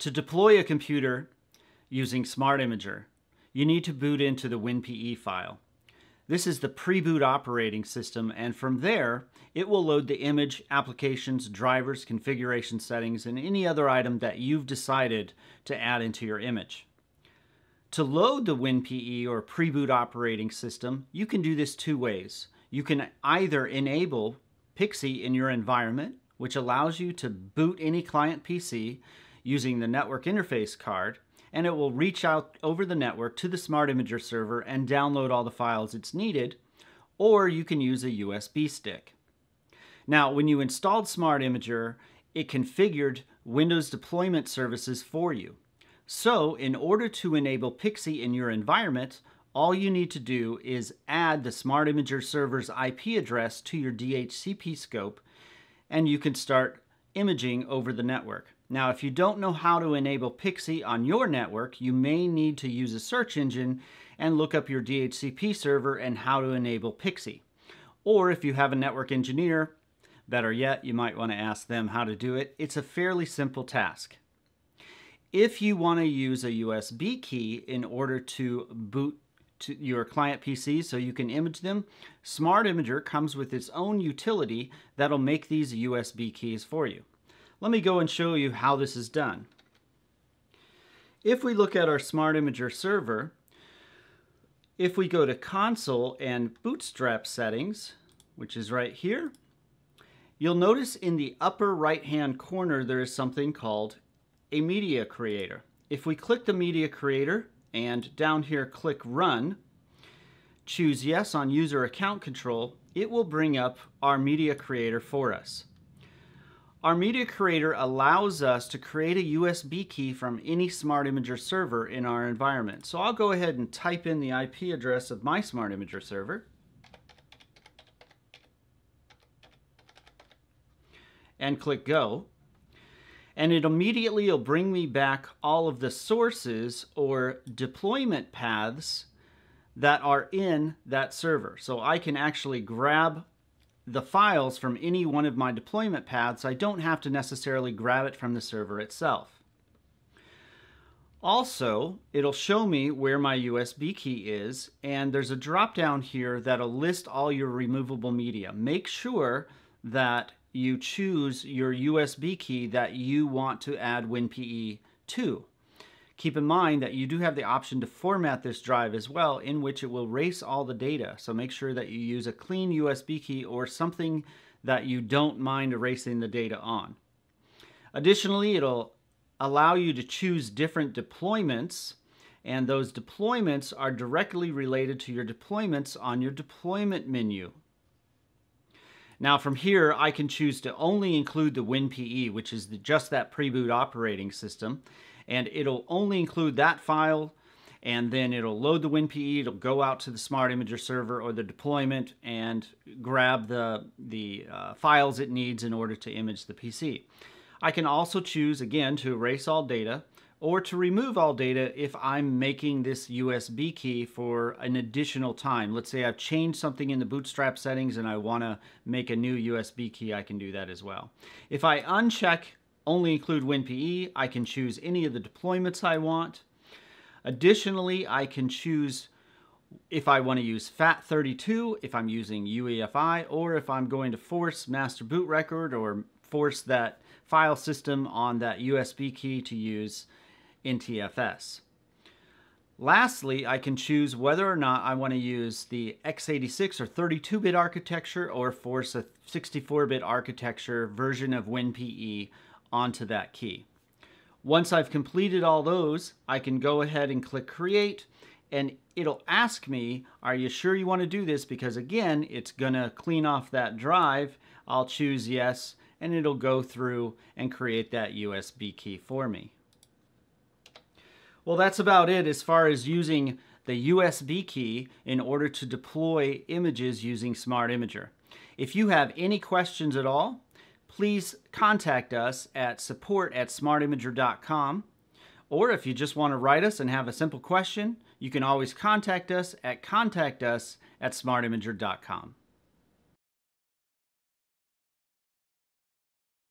To deploy a computer using Smart Imager, you need to boot into the WinPE file. This is the pre-boot operating system, and from there, it will load the image, applications, drivers, configuration settings, and any other item that you've decided to add into your image. To load the WinPE or pre-boot operating system, you can do this two ways. You can either enable PXE in your environment, which allows you to boot any client PC using the network interface card, and it will reach out over the network to the Smart Imager server and download all the files it's needed, or you can use a USB stick. Now, when you installed Smart Imager, it configured Windows deployment services for you. So, in order to enable PXE in your environment, all you need to do is add the Smart Imager server's IP address to your DHCP scope, and you can start imaging over the network. Now, if you don't know how to enable PXE on your network, you may need to use a search engine and look up your DHCP server and how to enable PXE. Or if you have a network engineer, better yet, you might want to ask them how to do it. It's a fairly simple task. If you want to use a USB key in order to boot to your client PC so you can image them, Smart Imager comes with its own utility that'll make these USB keys for you. Let me go and show you how this is done. If we look at our Smart Imager server, if we go to console and bootstrap settings, which is right here, you'll notice in the upper right hand corner there is something called a media creator. If we click the media creator and down here click run, choose yes on user account control, it will bring up our media creator for us. Our media creator allows us to create a USB key from any Smart Imager server in our environment. So I'll go ahead and type in the IP address of my Smart Imager server. And click go. And it immediately will bring me back all of the sources or deployment paths that are in that server. So I can actually grab the files from any one of my deployment paths, I don't have to necessarily grab it from the server itself. Also, it'll show me where my USB key is, and there's a drop down here that'll list all your removable media. Make sure that you choose your USB key that you want to add WinPE to. Keep in mind that you do have the option to format this drive as well in which it will erase all the data. So make sure that you use a clean USB key or something that you don't mind erasing the data on. Additionally, it'll allow you to choose different deployments and those deployments are directly related to your deployments on your deployment menu. Now from here, I can choose to only include the WinPE, which is the, just that pre-boot operating system and it'll only include that file and then it'll load the WinPE, it'll go out to the Smart Imager server or the deployment and grab the, the uh, files it needs in order to image the PC. I can also choose, again, to erase all data or to remove all data if I'm making this USB key for an additional time. Let's say I've changed something in the bootstrap settings and I want to make a new USB key, I can do that as well. If I uncheck only include WinPE. I can choose any of the deployments I want. Additionally, I can choose if I want to use FAT32, if I'm using UEFI, or if I'm going to force master boot record or force that file system on that USB key to use NTFS. Lastly, I can choose whether or not I want to use the x86 or 32-bit architecture or force a 64-bit architecture version of WinPE onto that key. Once I've completed all those, I can go ahead and click create and it'll ask me, are you sure you want to do this? Because again, it's gonna clean off that drive. I'll choose yes, and it'll go through and create that USB key for me. Well, that's about it as far as using the USB key in order to deploy images using Smart Imager. If you have any questions at all, please contact us at support at smartimager.com. Or if you just want to write us and have a simple question, you can always contact us at contact us at smartimager.com.